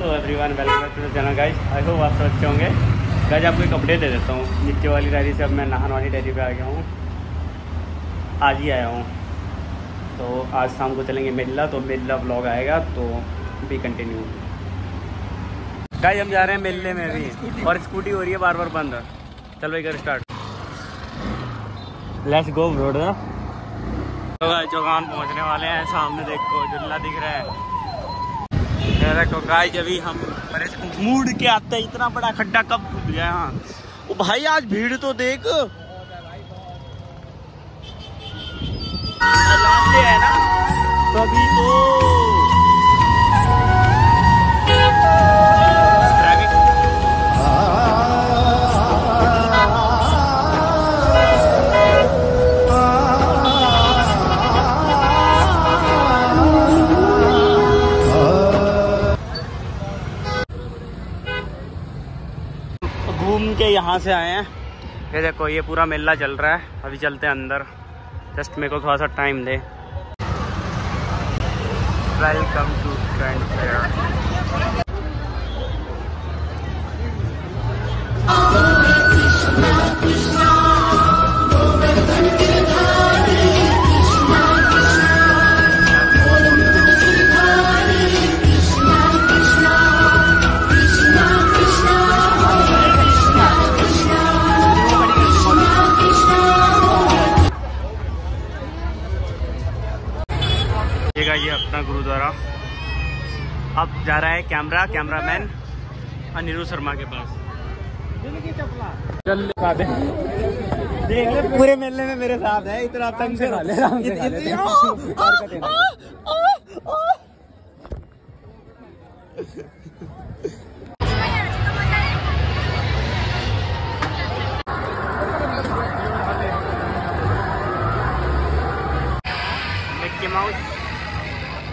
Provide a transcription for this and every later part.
Hello everyone, welcome to the channel guys I hope आप सब अच्छे होंगे। गाइस आपको एक अपडेट दे देता हूँ। नीचे वाली डायरी से अब मैं नहान वाली डायरी पे आ गया हूँ। आज ही आया हूँ। तो आज शाम को चलेंगे मेला तो मेला ब्लॉग आएगा तो भी कंटिन्यू गाइस हम जा रहे हैं मेले में भी और स्कूटी हो रही है बार बार बंद। चल भाई कर स्टार्ट लेट्स गो ब्रोड तो पहुँचने वाले हैं। सामने देखो झुल्ला दिख रहा है। देखो गाइस अभी हम मेरे मूड के आते हैं, इतना बड़ा खड्डा कब खुद गया हाँ। भाई, आज भीड़ तो देख। है ना? तभी तो घूम के यहाँ से आए हैं। ये देखो, ये पूरा मेला चल रहा है। अभी चलते हैं अंदर। जस्ट मेरे को थोड़ा सा टाइम दे। वेलकम टू फ्रेंड फेयर ये ये अपना गुरुद्वारा। अब जा रहा है कैमरा कैमरा मैन अनिरु शर्मा के पास। चल देख ले पूरे मेले में मेरे साथ है इतना तंग से खा ले मिक्की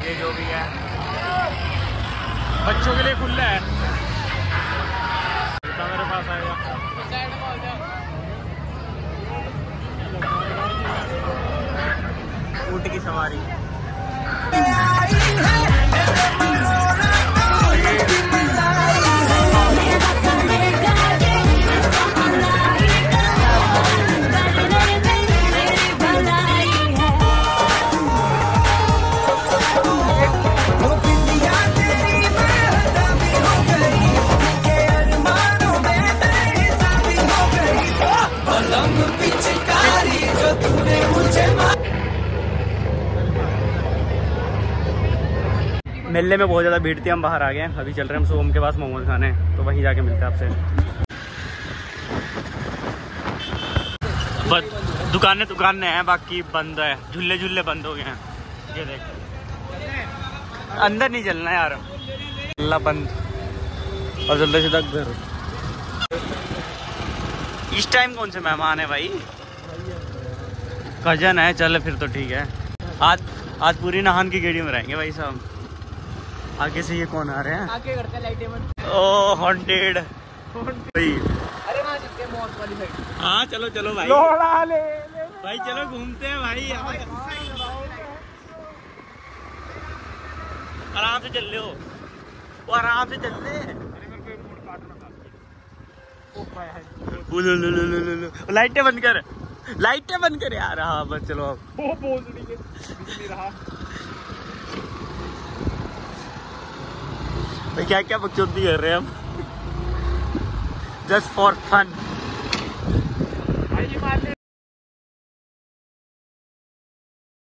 ये जो भी है। बच्चों के लिए खुला है। मेरे पास आएगा। ऊँट की सवारी। मेले में बहुत ज़्यादा भीड़ थी, हम बाहर आ गए हैं। अभी चल रहे हैं हम सोम के पास मोमोज खाने तो वहीं जाके मिलते हैं आपसे। दुकानें दुकानें हैं, बाकी बंद है। झूले झूले बंद हो गए हैं। ये देख। अंदर नहीं चलना यार। अल्लाह बंद। और जल्दी सीधा घर। इस टाइम कौन से मेहमान है भाई? कज़न है, चल फिर तो ठीक है। आज आज पूरी नहान की गेड़ी में रहेंगे भाई साहब। आगे से ये कौन आ रहे हैं? आगे करते लाइटें बंद ओ हॉन्टेड भाई। अरे हैं वाली साइड हाँ चलो चलो भाई। लोड़ा ले ले भाई चलो घूमते हैं भाई आराम से चल रहे हो। वो आराम से चल रहे लो लो लो लो लो लो। लाइटें बंद कर। लाइटें बंद कर यार। हाँ बस चलो अब। वो बोझड़ी के बिजली भाई क्या क्या बकचोदी कर रहे हैं हम? Just for fun